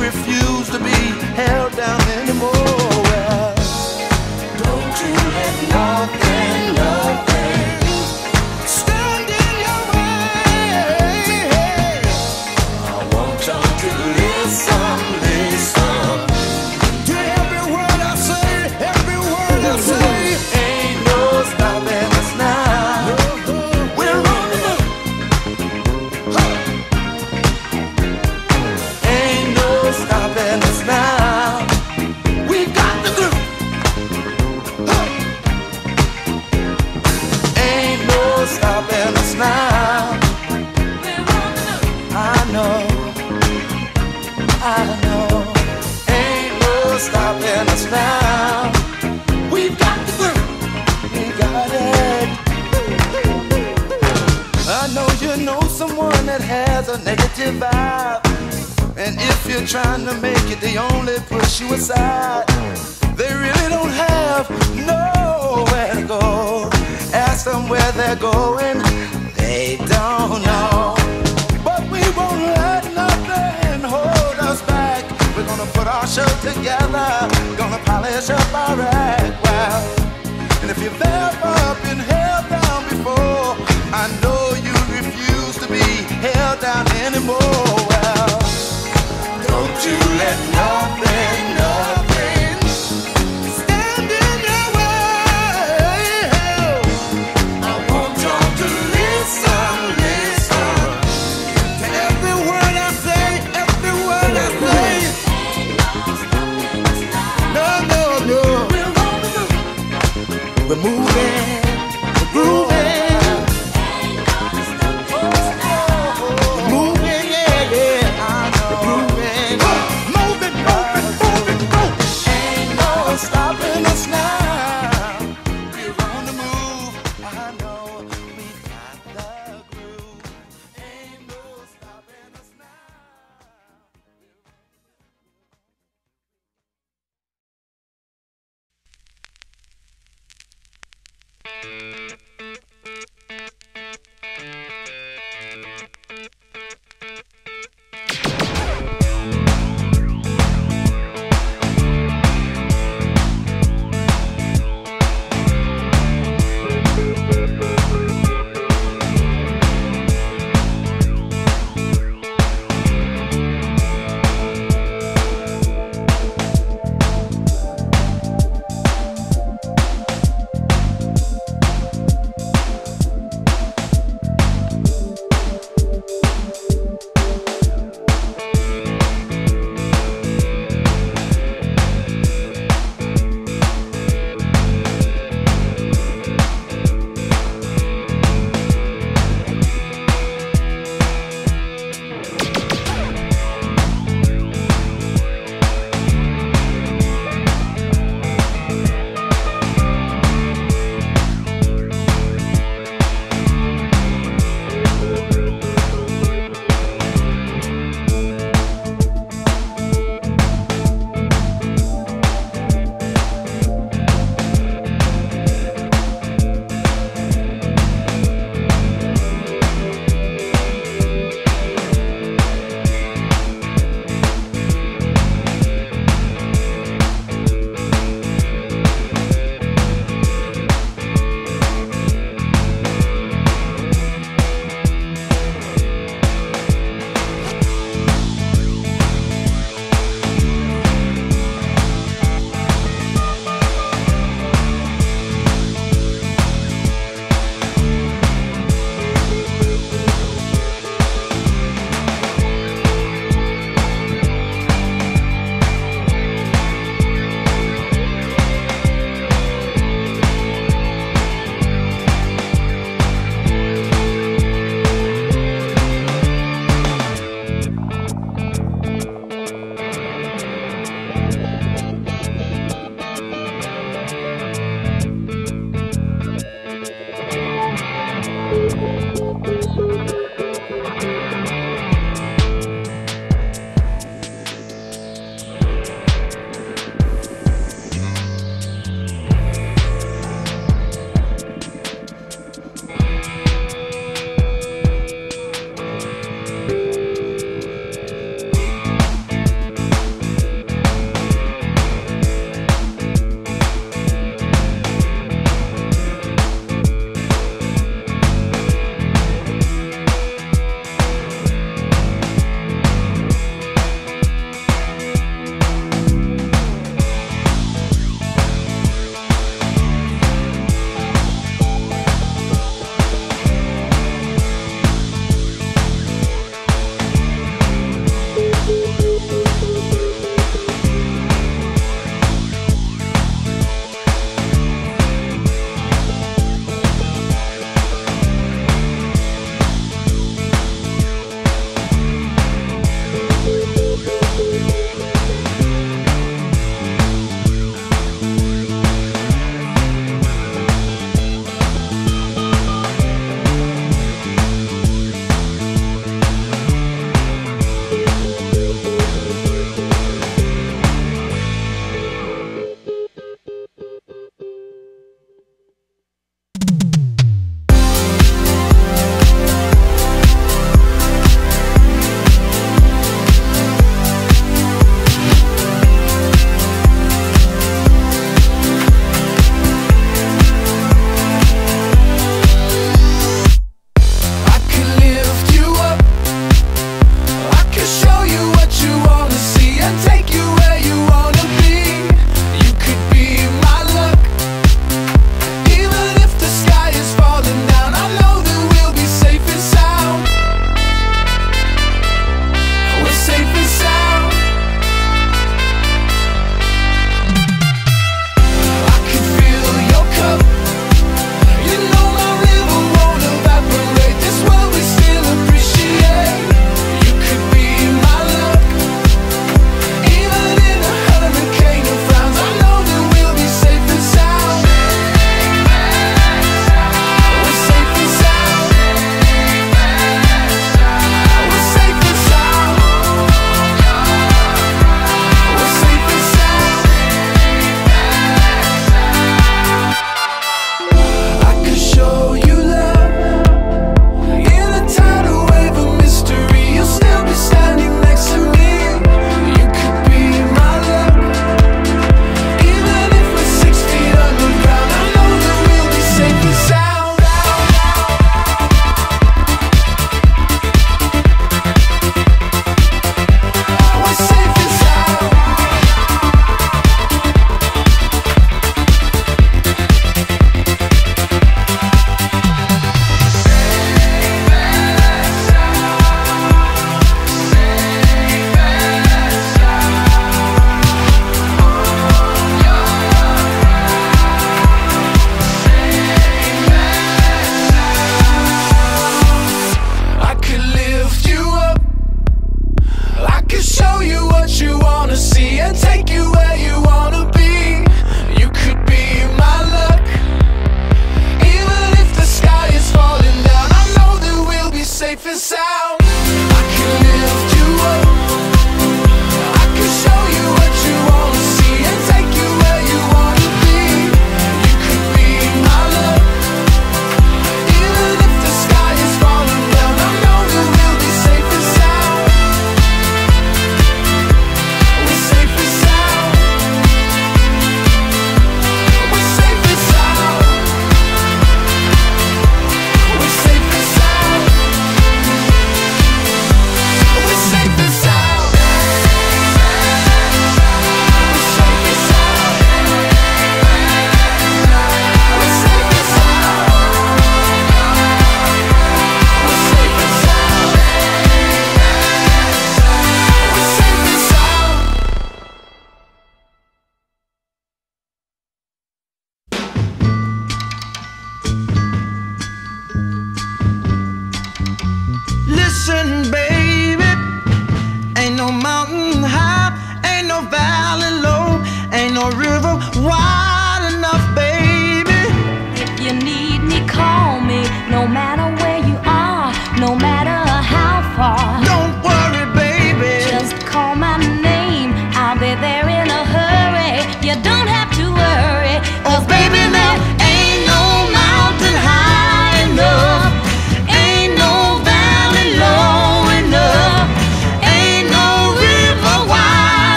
refuse to be held down anymore. Has a negative vibe. And if you're trying to make it, they only push you aside. They really don't have nowhere to go. Ask them where they're going, they don't know. But we won't let nothing hold us back. We're gonna put our show together, gonna polish up our act well. And if you've ever down anymore. Don't you let nothing.